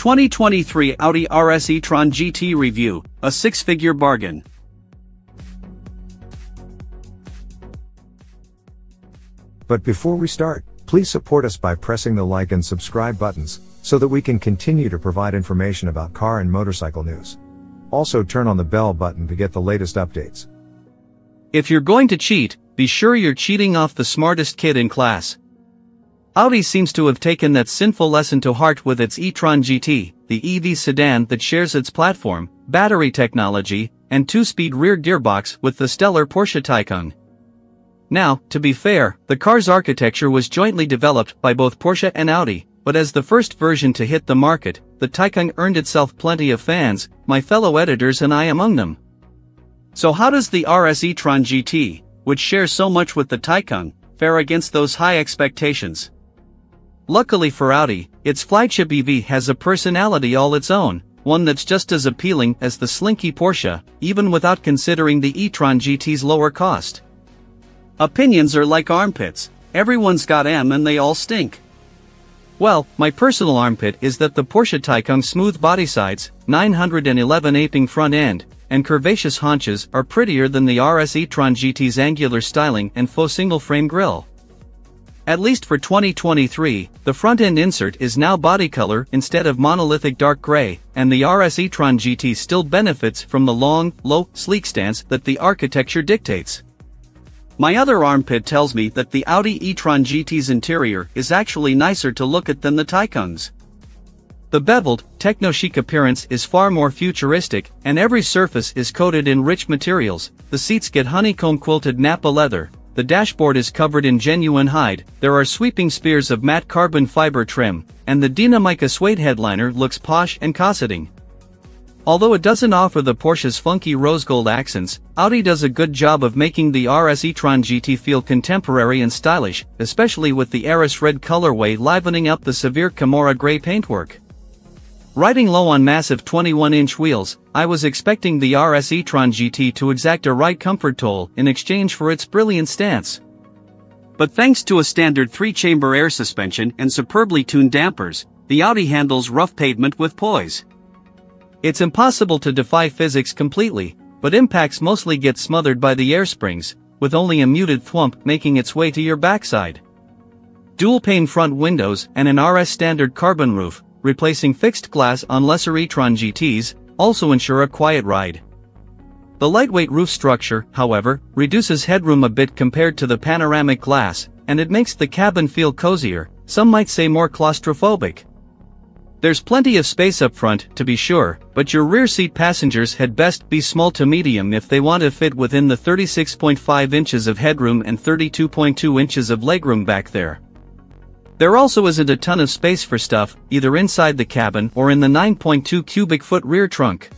2023 Audi RS e-tron GT Review, a six-figure bargain. But before we start, please support us by pressing the like and subscribe buttons, so that we can continue to provide information about car and motorcycle news. Also turn on the bell button to get the latest updates. If you're going to cheat, be sure you're cheating off the smartest kid in class. Audi seems to have taken that sinful lesson to heart with its e-tron GT, the EV sedan that shares its platform, battery technology, and two-speed rear gearbox with the stellar Porsche Taycan. Now, to be fair, the car's architecture was jointly developed by both Porsche and Audi, but as the first version to hit the market, the Taycan earned itself plenty of fans, my fellow editors and I among them. So how does the RS e-tron GT, which shares so much with the Taycan, fare against those high expectations? Luckily for Audi, its flagship EV has a personality all its own, one that's just as appealing as the slinky Porsche, even without considering the e-tron GT's lower cost. Opinions are like armpits, everyone's got M and they all stink. Well, my personal armpit is that the Porsche Taycan's smooth body sides, 911 aping front end, and curvaceous haunches are prettier than the RS e-tron GT's angular styling and faux single-frame grille. At least for 2023, the front-end insert is now body color instead of monolithic dark gray, and the RS e-tron GT still benefits from the long, low, sleek stance that the architecture dictates. My other armpit tells me that the Audi e-tron GT's interior is actually nicer to look at than the Taycan's. The beveled, techno-chic appearance is far more futuristic, and every surface is coated in rich materials, the seats get honeycomb quilted Nappa leather, the dashboard is covered in genuine hide, there are sweeping spears of matte carbon fiber trim, and the Dinamica suede headliner looks posh and cosseting. Although it doesn't offer the Porsche's funky rose gold accents, Audi does a good job of making the RS e-tron GT feel contemporary and stylish, especially with the Eris red colorway livening up the severe Kemora gray paintwork. Riding low on massive 21-inch wheels, I was expecting the RS e-tron GT to exact a right comfort toll in exchange for its brilliant stance. But thanks to a standard three-chamber air suspension and superbly tuned dampers, the Audi handles rough pavement with poise. It's impossible to defy physics completely, but impacts mostly get smothered by the air springs, with only a muted thwump making its way to your backside. Dual-pane front windows and an RS standard carbon roof, replacing fixed glass on lesser e-tron GTs, also ensure a quiet ride. The lightweight roof structure, however, reduces headroom a bit compared to the panoramic glass, and it makes the cabin feel cozier, some might say more claustrophobic. There's plenty of space up front, to be sure, but your rear seat passengers had best be small to medium if they want to fit within the 36.5 inches of headroom and 32.2 inches of legroom back there. There also isn't a ton of space for stuff, either inside the cabin or in the 9.2 cubic foot rear trunk.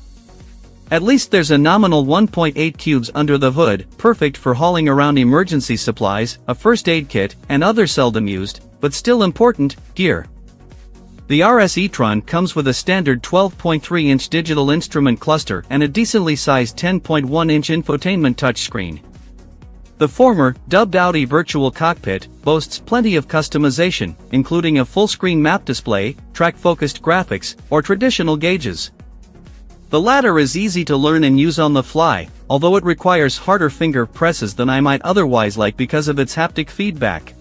At least there's a nominal 1.8 cubes under the hood, perfect for hauling around emergency supplies, a first aid kit, and other seldom used, but still important, gear. The RS e-tron comes with a standard 12.3-inch digital instrument cluster and a decently sized 10.1-inch infotainment touchscreen. The former, dubbed Audi Virtual Cockpit, boasts plenty of customization, including a full-screen map display, track-focused graphics, or traditional gauges. The latter is easy to learn and use on the fly, although it requires harder finger presses than I might otherwise like because of its haptic feedback.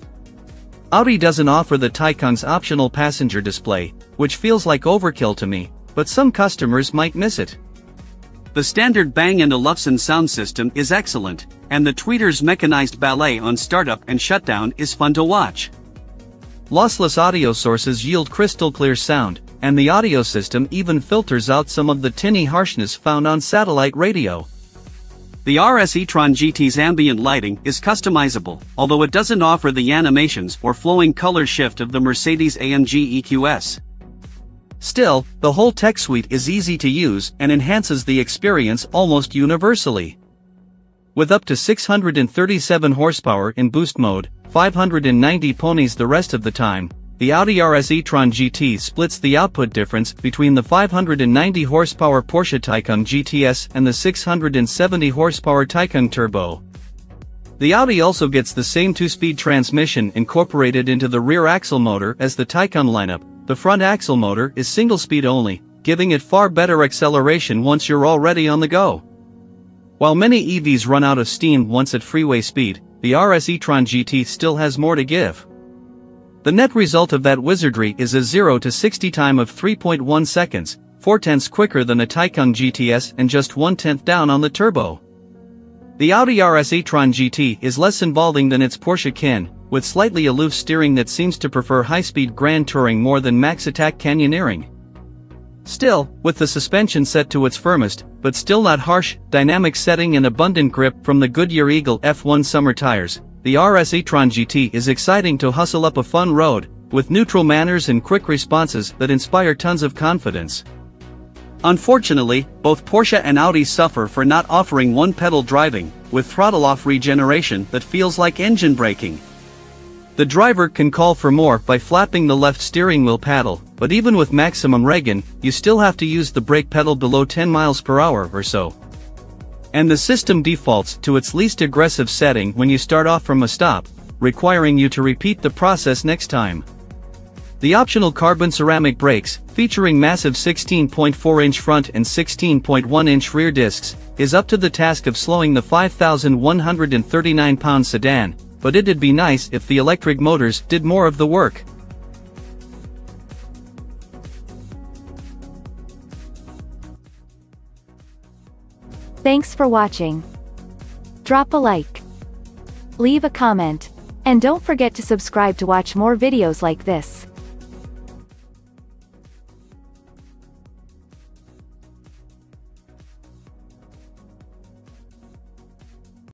Audi doesn't offer the Taycan's optional passenger display, which feels like overkill to me, but some customers might miss it. The standard Bang & Olufsen sound system is excellent, and the Tweeters mechanized ballet on startup and shutdown is fun to watch. Lossless audio sources yield crystal clear sound, and the audio system even filters out some of the tinny harshness found on satellite radio. The RS e-tron GT's ambient lighting is customizable, although it doesn't offer the animations or flowing color shift of the Mercedes-AMG EQS. Still, the whole tech suite is easy to use and enhances the experience almost universally. With up to 637 horsepower in boost mode, 590 ponies the rest of the time, the Audi RS e-tron GT splits the output difference between the 590 horsepower Porsche Taycan GTS and the 670 horsepower Taycan Turbo. The Audi also gets the same two-speed transmission incorporated into the rear axle motor as the Taycan lineup, the front axle motor is single speed only, giving it far better acceleration once you're already on the go. While many EVs run out of steam once at freeway speed, the RS e-tron GT still has more to give. The net result of that wizardry is a 0 to 60 time of 3.1 seconds, 4 tenths quicker than the Taycan GTS and just 1 tenth down on the turbo. The Audi RS e-tron GT is less involving than its Porsche kin, with slightly aloof steering that seems to prefer high-speed grand touring more than max attack canyoneering. Still, with the suspension set to its firmest, but still not harsh, dynamic setting and abundant grip from the Goodyear Eagle F1 summer tires, the RS e-tron GT is exciting to hustle up a fun road, with neutral manners and quick responses that inspire tons of confidence. Unfortunately, both Porsche and Audi suffer for not offering one-pedal driving, with throttle-off regeneration that feels like engine braking. The driver can call for more by flapping the left steering wheel paddle, but even with maximum regen, you still have to use the brake pedal below 10 miles per hour or so. And the system defaults to its least aggressive setting when you start off from a stop, requiring you to repeat the process next time. The optional carbon ceramic brakes, featuring massive 16.4-inch front and 16.1-inch rear discs, is up to the task of slowing the 5,139-pound sedan, but it'd be nice if the electric motors did more of the work. Thanks for watching. Drop a like. Leave a comment. And don't forget to subscribe to watch more videos like this.